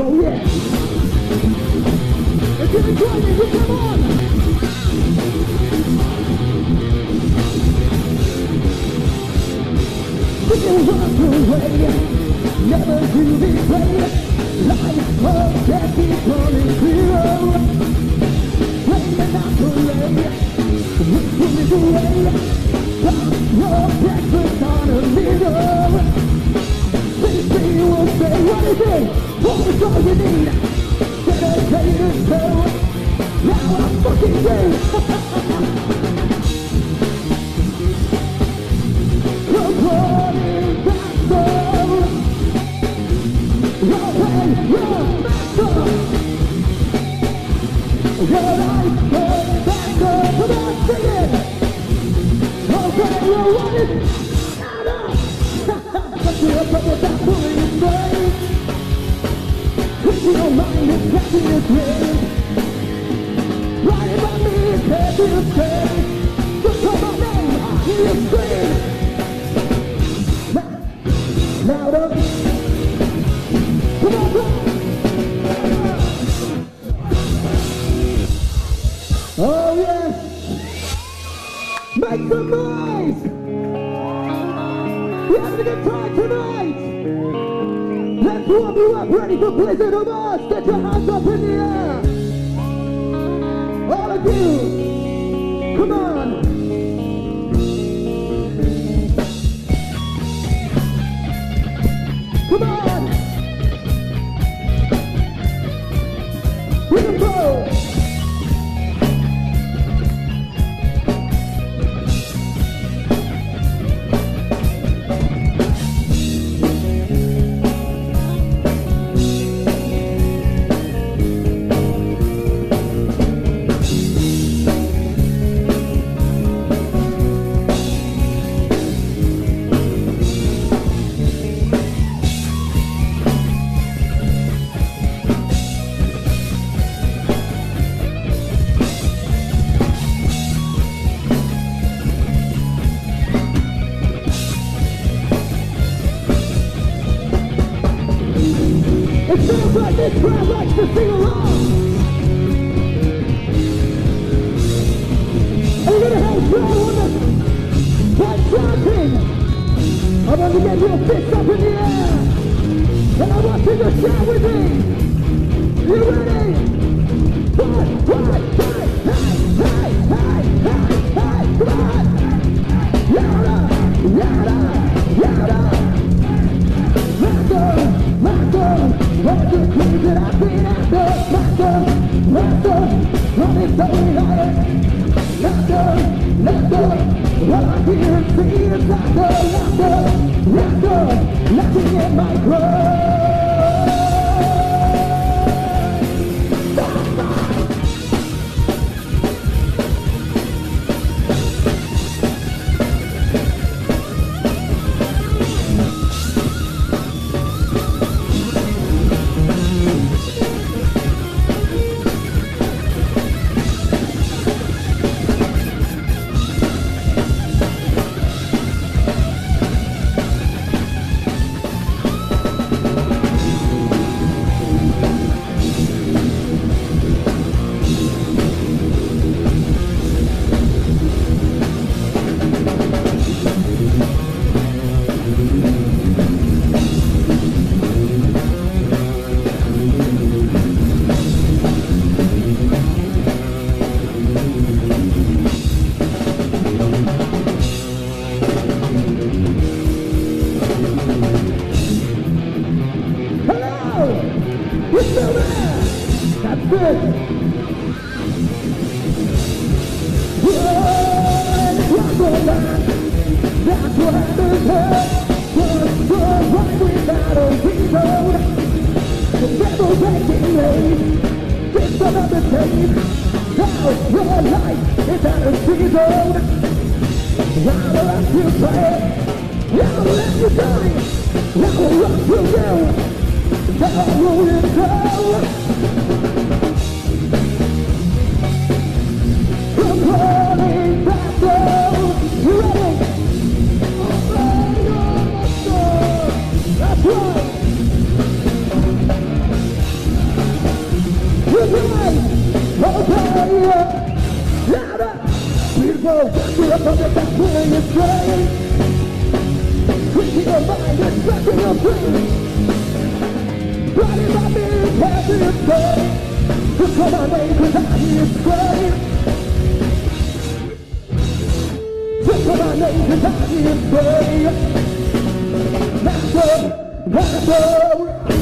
Oh yeah. If you're enjoying come on. We can walk away, never to be played. Life of death running zero. Playing out the lay, whipping it away. Stop your breakfast on a mirror. They will say, what is it? What is all you need? Dedicated to Now I'm fucking dead. Running back though. Your pain, your life goes back up. Come on, sing it. Okay, you're running out of. But you're up mind, it's catching your brain. Right about me, it's catching your brain. Just call my name, I hear you scream. Louder. Come on, come on. Oh yes. Warm you up, ready for Blizzard of Ozz. Get your hands up in the air. All of you. Come on. Come on! It feels like this crowd likes to sing along. And we're gonna have a crowd on the chanting. I want to get your fists up in the air. And I want you to shout with me. You ready? One, one, things that I've been after. Master, master, running so high. Master, master, all I and see is laughter, laughter, laughter, Now will let you play. Now will rock you down. Nada People, we're up on the back pulling your train Tweaking your mind and cracking your brain Blinded my me, passing your soul Just call my name cause I hear it scream Just call my name cause I hear it scream Master, master